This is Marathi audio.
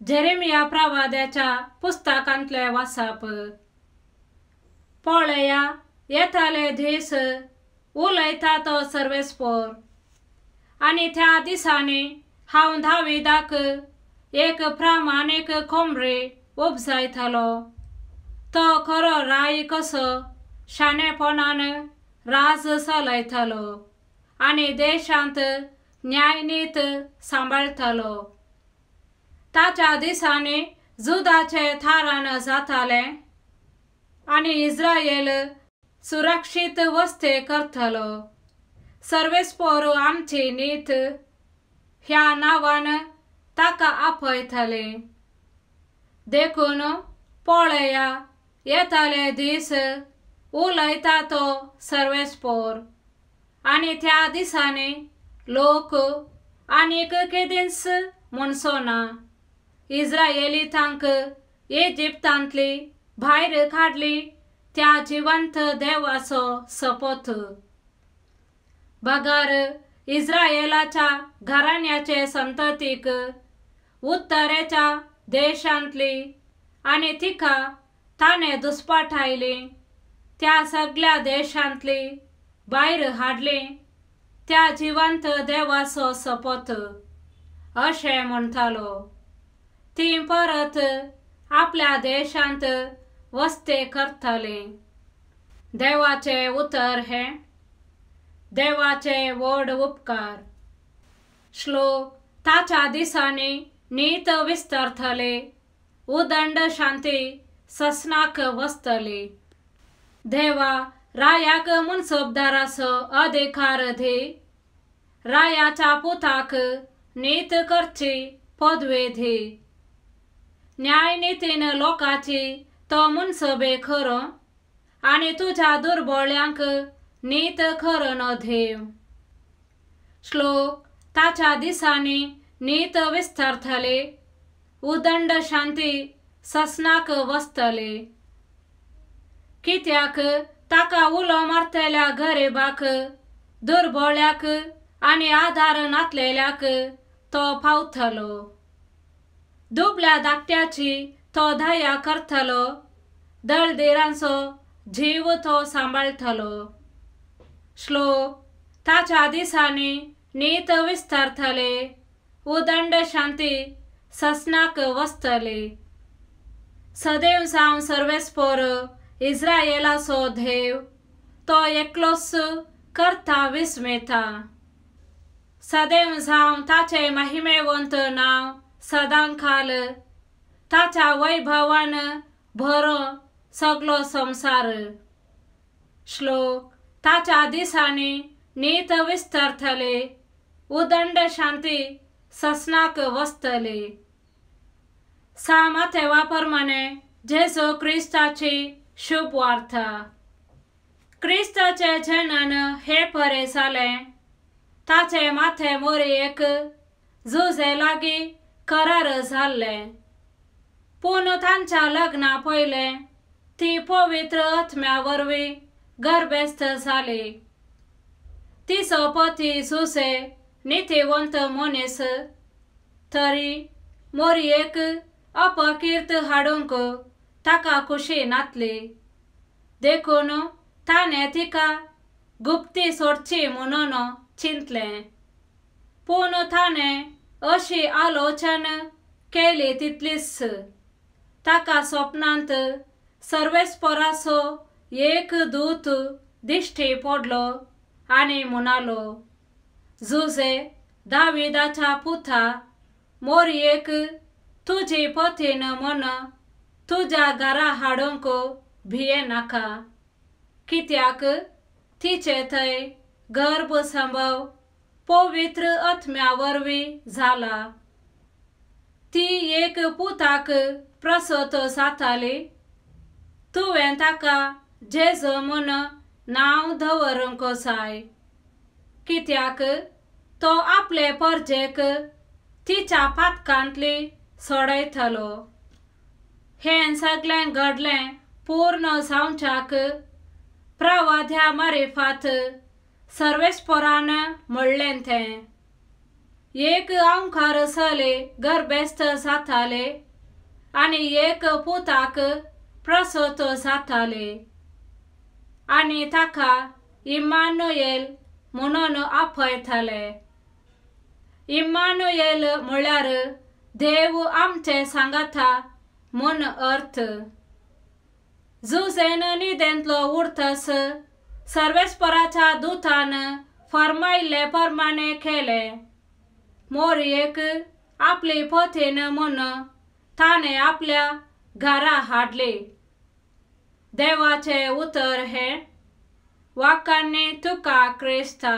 जेरेमिया प्रवाद्याच्या पुस्तकांतले वासाप पळया येताले दीस उलयता तो सर्वेस्पोर आनी त्या दिसांनी हांव धाविदाक एक प्रामाणीक खोमरे उपजायतालो तो खरो राय कसो शाणेपणान राज चलयतालो आनी देशांत न्यायनीत सांबाळतालो ताच्या दिसांनी जुदाचे थारान जाताले. आनी इस्रायल सुरक्षीत वस्ते करतलो. सर्वेस्पोर आमची नीत ह्या नांवान ताका आपयतले. देखून पळया येताले दीस उलयता तो सर्वेस्पोर. आनी त्या दिसांनी लोक आनीक म्हणसो ना इस्रायली थांक इजिप्तांतली भायर काडली त्या जिवंत देवाचो सपोत बगार इस्रायेलाच्या घराण्याचे संततीक उत्तरेच्या देशांतली आनी तिका ताणे दुस्पाठायली त्या सगळ्या देशांतली भायर हाडली त्या जिवंत देवाचो सपोत अशें म्हणटालो ती परत आपल्या देशांत वस्ते करतली. देवाचे उतर हे. देवाचे व्हड उपकार. श्लोक ताच्या दिसांनी नीत विस्तारतले उदंड शांती ससनाक वस्तली. देवा रायाक मुनसबदाराचो अधिकार धी रायाच्या पुताक नीत करची पदवे धी न्यायनितीन लोकाची तो मुनसबे खरो आनी तुज्या दुर्बळ्यांक नीत खरो न धेव. श्लोक ताच्या दिसांनी नीत विस्तारतले उदंड शांती ससनाक वस्तले. कित्याक ताका उलो मारतल्या गरीबाक दुर्बळ्याक आनी आधार नातलेल्याक तो पावतलो दुबल्या धाकट्याची तो दया करतलो दळदेरांचो जीव तो सांबाळतलो श्लोक ताच्या दिसांनी नीत विस्तारतले उदंड शांती ससनाक वस्तले. सदैव सावन सर्वेस्पोर इस्रायेलाचो देव तो एकलोच करता विस्मेता. सदैव जावन ताचे महिमेवंत नांव सदांखाल ताच्या वैभवान भरो सगलो संसार। श्लोक ताच्या दिसांनी नीत विस्तरथले उदंड शांती ससनाक वस्तले। सामाथे वापरमाने जेजो क्रिस्ताची शुभ वार्ता। क्रिस्ताचे जनन हे परे झाले ताचे माथे वरयेक झुजे लागी करार झाले. पूण तांच्या लग्ना पहिले ती पवित्र आत्म्या वरवीं झाले. जाली तिचो पती सुसे नितीवंत मनीस तरी मोरयेक अपकीर्त हाडूंक ताका खुशी नातली. देखून ताणें तिका गुप्ती सोडची म्हणून चिंतलें. पूण ताणें अशी आलोचन केली तितलीच ताका स्वप्नांत सर्वेस्पराचो एक दूत दिश्टी पडलो आनी म्हणालो जुजे दाविदाच्या पुथा मोरयेक तुजी पतीन म्हण तुज्या घरा हाडूंक भिये नाका. कित्याक? तिचे थंय गर्भ संभव पवित्र आत्म्या वरवीं जाला ती एक पुताक प्रसत जाताली तुवें ताका जेजो म्हूण नांव दवरूंक जाय कित्याक? तो आपले परजेक तिच्या पातकांतली सोडयतलो हें सगळें घडलें पूर्ण जावच्याक प्रवाध्या मारिफात सर्वेस्पोरान म्हणलें तें एक आमखार सले गर्भेस्त साथाले आणि एक पुताक प्रसोत साथाले. आणि ताका इमानुएल म्हणून आपयताले इमानुएल म्हळ्यार देव आमचे सांगाता म्हूण अर्थ. जुसेन निदेंतलो उरतस सर्वेस्पराच्या दुतान फरमायल्ले फरमाने केले मोरयेक आपले पोथेन म्हूण ताणे आपल्या घरा हाडले। देवाचे उतर हे वाकांनी तुका क्रिस्ता।